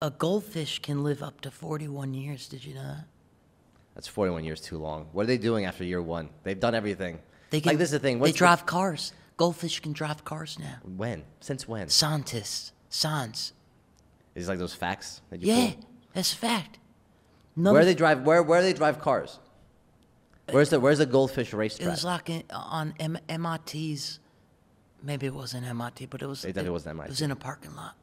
A goldfish can live up to 41 years. Did you know that? That's 41 years too long. What are they doing after year one? They've done everything. They can, like this is the thing. They drive the- drive cars. Goldfish can drive cars now. when? Since when? Scientists, science. Is it like those facts that you Yeah, pull? that's a fact. None Where do they drive? Where where they drive cars? Where's the Where's the goldfish It was like in, on M- MIT's. Maybe it wasn't MIT, but it was. It it wasn't It was in a parking lot.